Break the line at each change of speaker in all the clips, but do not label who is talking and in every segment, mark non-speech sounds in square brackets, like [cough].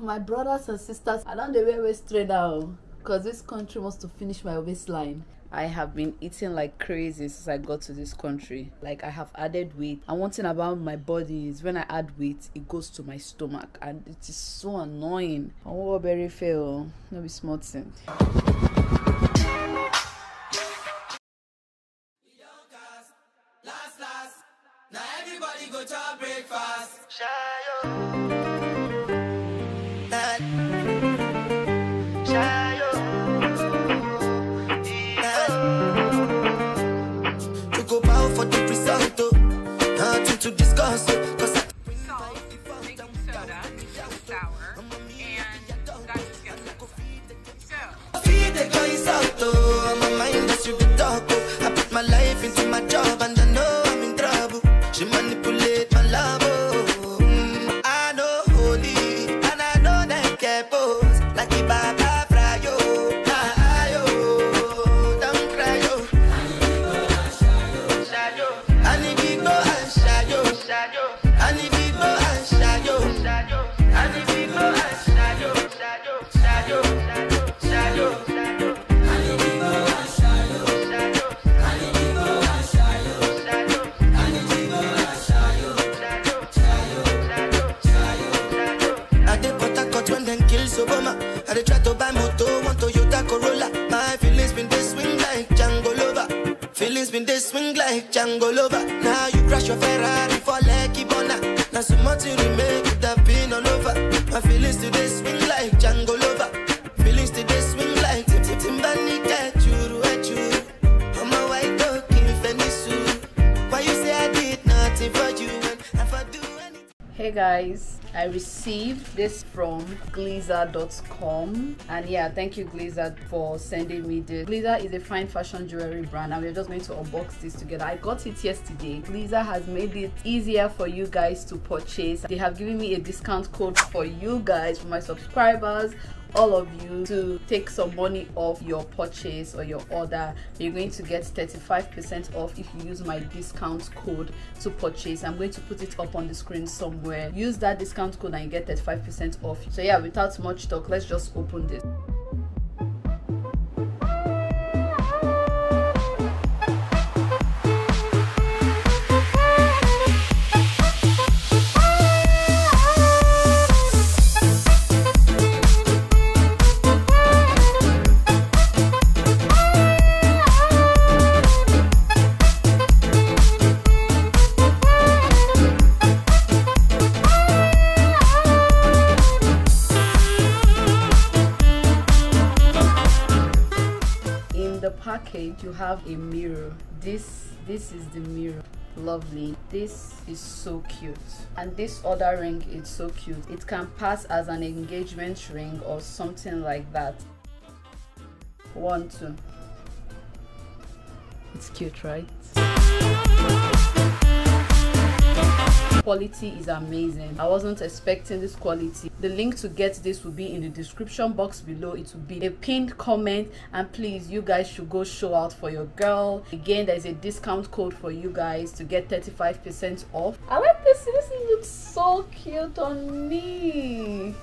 My brothers and sisters, I don't dey wear waist trainer because this country wants to finish my waistline. I have been eating like crazy since I got to this country. Like I have added weight. And one thing about my body is when I add weight, it goes to my stomach and it is so annoying. Oh, very fail. No be smart thing.
Last, last. Now everybody go to breakfast. To Been they swing like Django Lover. Now you crash your Ferrari for Lucky Bona. Now so much you remake it have been all over. My feelings today swing like Django Lover. Feelings today swing like Tim Timbani at you. I'm white dog in Venice. Why you say I did nothing for you when if I do anything?
Hey guys, I received this from Glizar.com and yeah, thank you Glizar for sending me this. Glizar is a fine fashion jewelry brand and we're just going to unbox this together. I got it yesterday. Glizar has made it easier for you guys to purchase. They have given me a discount code for you guys, for my subscribers all of you to take some money off your purchase or your order you're going to get 35% off if you use my discount code to purchase. I'm going to put it up on the screen somewhere. Use that discount code and you get 35% off. So yeah without much talk let's just open this package you have a mirror. This this is the mirror. Lovely. This is so cute. And this other ring is so cute. It can pass as an engagement ring or something like that. One two. It's cute right quality is amazing. I wasn't expecting this quality. The link to get this will be in the description box below. It will be a pinned comment. And please you guys should go show out for your girl. Again there's a discount code for you guys to get 35 percent off. I like this. This looks so cute on me.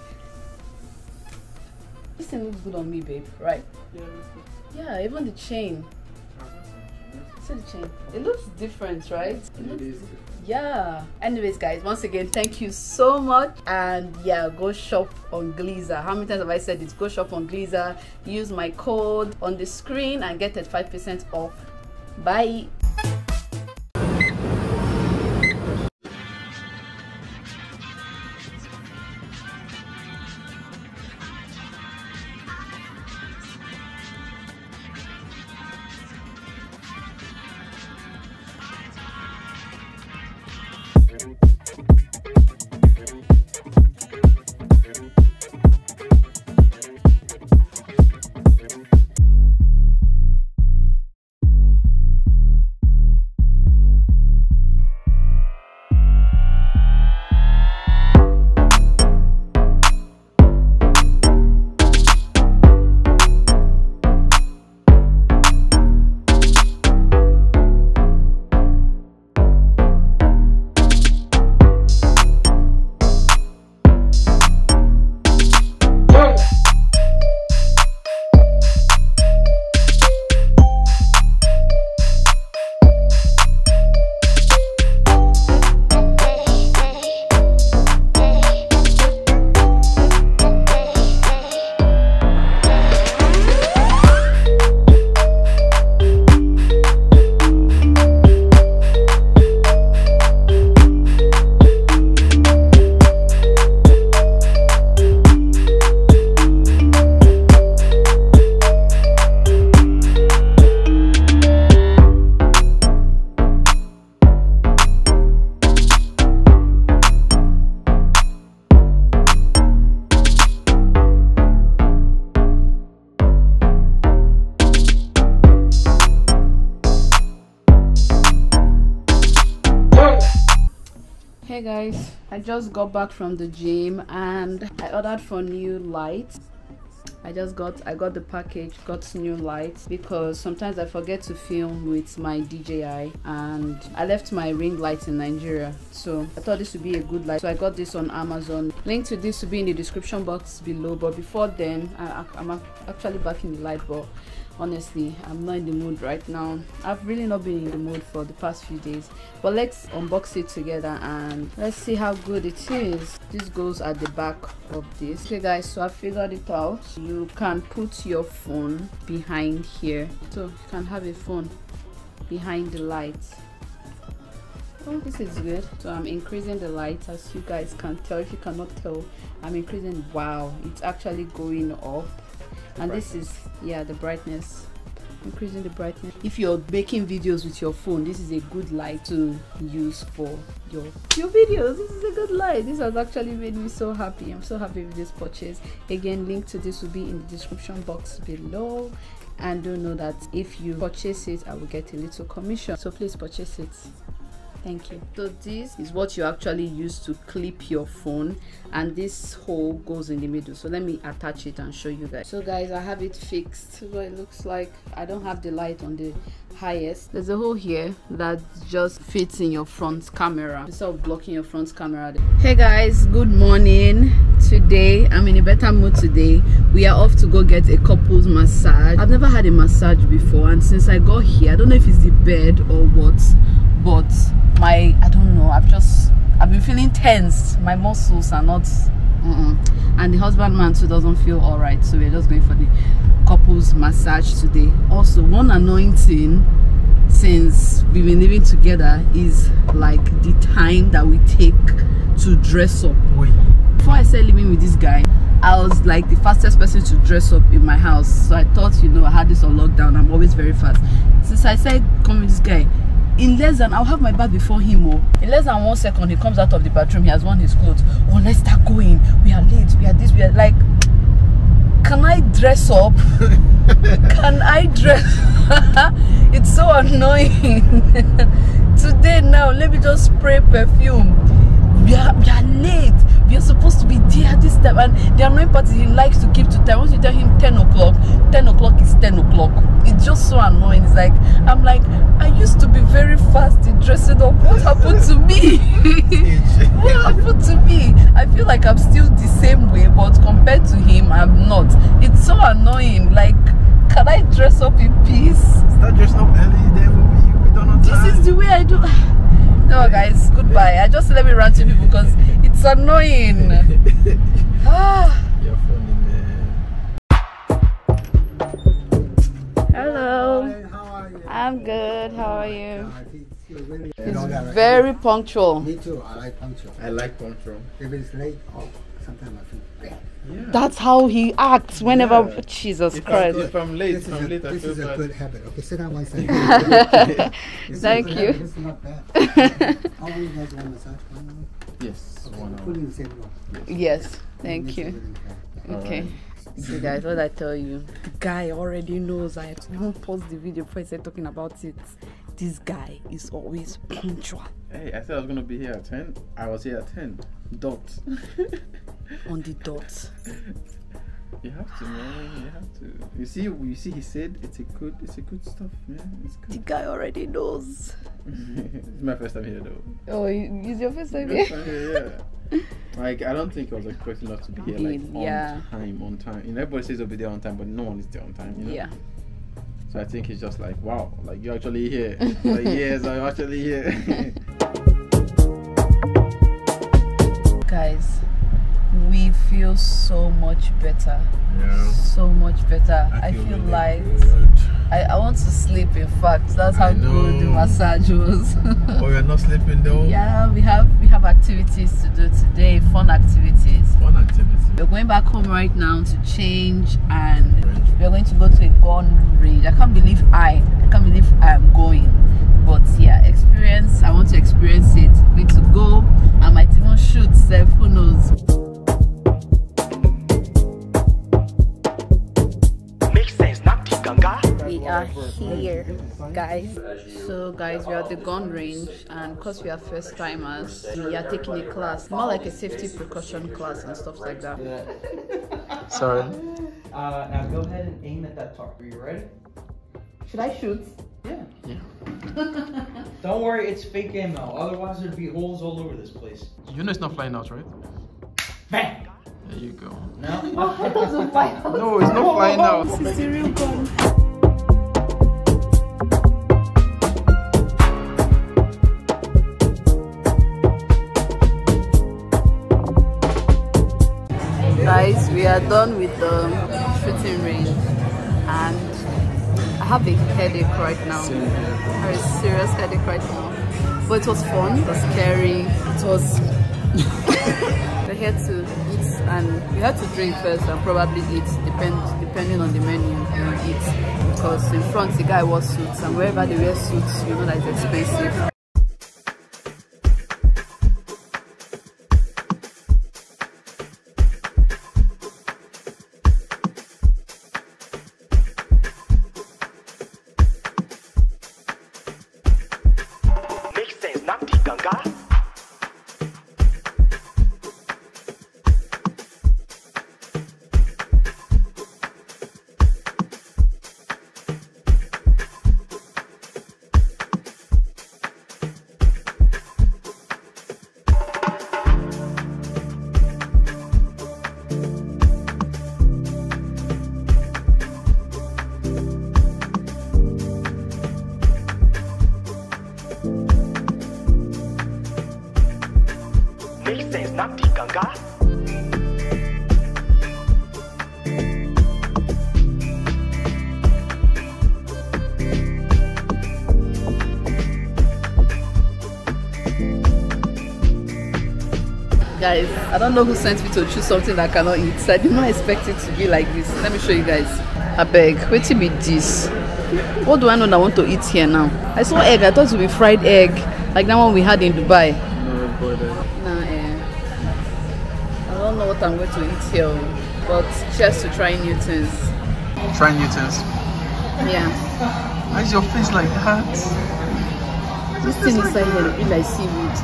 This thing looks good on me babe. Right. Yeah yeah even the chain see the chain it looks different right? It looks yeah. Anyways guys once again thank you so much. And yeah go shop on Glizar. How many times have I said this? go shop on Glizar. Use my code on the screen and get 35% off. Bye I just got back from the gym and I ordered for new lights. I just got I got the package, got new lights because sometimes I forget to film with my DJI and I left my ring light in Nigeria. So I thought this would be a good light. So I got this on Amazon. Link to this will be in the description box below. But before then, I, I'm actually back in the light, but honestly i'm not in the mood right now. I've really not been in the mood for the past few days. But let's unbox it together and let's see how good it is. This goes at the back of this. Okay guys so i figured it out. You can put your phone behind here. So you can have a phone behind the light oh this is good. So i'm increasing the light as you guys can tell. If you cannot tell i'm increasing. Wow it's actually going up and this is yeah the brightness. Increasing the brightness. If you're making videos with your phone this is a good light to use for your your videos. This is a good light. This has actually made me so happy. I'm so happy with this purchase. Again link to this will be in the description box below. And do know that if you purchase it i will get a little commission. So please purchase it thank you. So this is what you actually use to clip your phone and this hole goes in the middle. So let me attach it and show you guys. So guys i have it fixed. So it looks like i don't have the light on the highest. There's a hole here that just fits in your front camera. Instead of blocking your front camera hey guys good morning. Today i'm in a better mood today. We are off to go get a couples massage. I've never had a massage before and since i got here i don't know if it's the bed or what but my i don't know i've just i've been feeling tense my muscles are not mm -mm. and the husband man too doesn't feel all right so we're just going for the couples massage today also one annoying thing since we've been living together is like the time that we take to dress up before i started living with this guy I was like the fastest person to dress up in my house. So I thought, you know, I had this on lockdown. I'm always very fast. Since I said, come with this guy, in less than I'll have my bath before him oh. In less than one second he comes out of the bathroom he has worn his clothes. Oh let's start going. We are late. We are this we are like can I dress up? [laughs] Can I dress? [laughs] It's so annoying. [laughs] Today now let me just spray perfume. We are time and the annoying part is he likes to keep to time. Once you tell him 10 o'clock 10 o'clock is 10 o'clock. It's just so annoying. It's like i'm like i used to be very fast in dressing up. What happened to me? [laughs] What happened to me? I feel like i'm still the same way but compared to him i'm not. It's so annoying. Like can i dress up in peace?
Start dressing up early, then we'll be, be done on
this is the way i do. [sighs] No guys goodbye. I just let me rant to people because annoying [laughs] ah
You're funny, man.
hello
Hi, how are you?
i'm good how are you
I very,
He's very punctual
Me too. I like punctual.
I like punctual.
If it's late, oh, sometimes I feel bad.
Yeah.
that's how he acts whenever
Yeah.
jesus
if, I'm,
christ
if I'm late,
This is,
I'm
a,
late, I
this is a
bad.
good habit. Okay, sit down one second. [laughs]
Thank you.
habit. This is not bad. [laughs] How long you guys want massage? One?
Yes,
Okay,
one hour.
put it in the same room.
yes thank you
is really
okay see guys what i tell you the guy already knows i won't pause the video before I started talking about it this guy is always punctual
Hey, I said I was gonna be here at 10. I was here at 10. Dot.
on the dot [laughs]
you have to, man. You have to. You see, you see, he said it's a good, it's a good stuff, man. It's
the guy already knows [laughs]
it's my first time here, though.
oh is your first time
First time here, yeah. [laughs] Like I don't think I was expecting us to be here like on
Yeah.
time, on time. You know, everybody says they'll be there on time, but no one is there on time. You know?
yeah
So I think it's just like, wow, like you're actually here. [laughs] like yes, I'm actually here.
guys we feel so much better.
Yeah.
so much better. I, feel, light. I, I want to sleep in fact. That's how good the massage was. [laughs]
Oh, you're not sleeping though.
yeah we have we have activities to do today fun activities.
Fun activity.
we're going back home right now to change and we're going to go to a gun range. I can't believe i i can't believe i'm going. But yeah experience i want to experience it. Need to go. I might even shoot self who knows are here, guys. So, guys, we are at the gun range, and because we are first timers, we are taking a class, more like a safety precaution class and stuff like that. [laughs]
Sorry.
Uh, now go ahead and aim at that target. Are you ready?
Should I shoot?
Yeah.
Yeah. [laughs]
Don't worry, it's fake ammo. Otherwise, there'd be holes all over this place.
You know it's not flying out, right?
Bang!
There you go.
No. [laughs]
It doesn't fire.
No, it's not flying out.
This is the real gun. Guys, we are done with the shooting range and I have a headache right now. A serious headache right now. But it was fun, it was scary, it was [laughs] we had to eat and we had to drink first and probably eat depend depending on the menu we eat because in front the guy wore suits and wherever they wear suits you know that it's expensive guys i don't know who sent me to choose something that i cannot eat. I did not expect it to be like this. Let me show you guys. Abeg wetin be this? What do i know that i want to eat here now? I saw egg. I thought it would be fried egg like that one we had in dubai.
No,
nah eh. I don't know what i'm going to eat here but cheers to trying new things.
Try new things.
yeah.
Why is your face like that?
this thing inside here dey be like seaweed.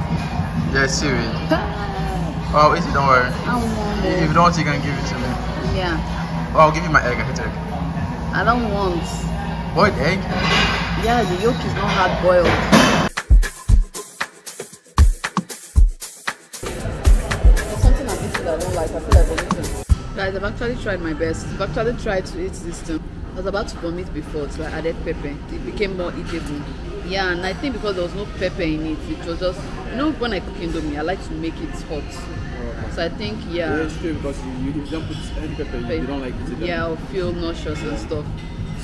Yeah, seaweed. [laughs] Oh, it, don't worry.
i want it.
If you don't want it, you can give it to me.
yeah
Oh, I'll give you my egg, I hate egg.
i don't want
Boiled egg?
yeah the yolk is not hard boiled There's something I'm eating that I don't like. I feel like vomiting. Guys, I've actually tried my best. I've actually tried to eat this thing. I was about to vomit before, so I added pepper. It became more eatable. Yeah, and I think because there was no pepper in it, it was just you know when I cook indomie, I like to make it hot. So I think yeah,
Yeah, it's true because you, you, don't put any pepper, you, you don't like it.
yeah, I'll feel nauseous and stuff.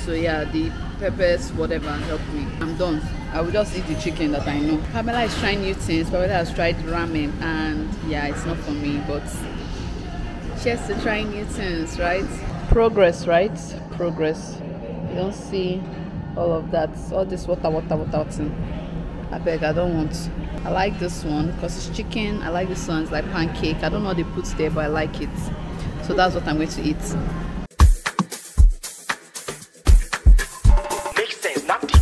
So yeah, the peppers, whatever, help me. I'm done. I will just eat the chicken that I know. Pamela is trying new things. Pamela has tried ramen, and yeah, it's not for me. But she has to try new things, right? Progress, right? Progress. You don't see all of that, all this water, water, water thing. I beg, I don't want. I like this one because it's chicken. I like this one. It's like pancake. I don't know what they put there, but I like it. So that's what I'm going to eat.
Make sense, not the.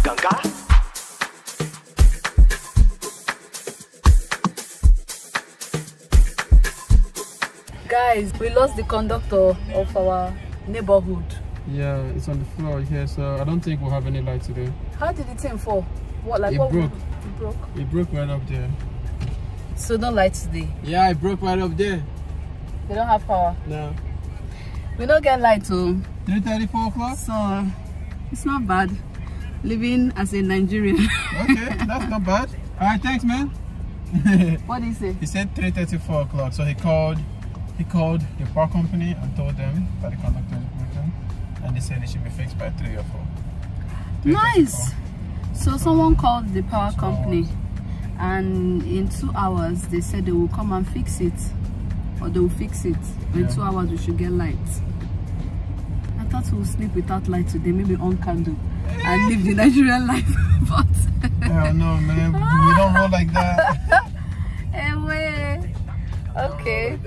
Guys, we lost the conductor of our neighborhood.
Yeah, it's on the floor here, so I don't think we'll have any light today.
How did the thing fall? What like
It
what
broke.
It broke.
It broke right up there.
So don't light today.
Yeah, it broke right up there.
They don't have power.
No.
We don't get light too.
3.30, 4 o'clock?
So it's not bad. Living as a Nigerian. [laughs]
Okay, that's not bad. Alright, thanks, man. [laughs]
what do you say?
he said 3.34 o'clock, so he called he called the power company and told them that the conductor and they said it should be fixed by 3 or 4. 3:34.
Nice. So someone called the power company and in two hours they said they will come and fix it. Or they will fix it. In two hours we should get light. I thought we'll sleep without light today, maybe on candle and live the Nigerian [laughs] life. but
Hell no, man. We don't roll like that. [laughs]
Eh, anyway. Okay.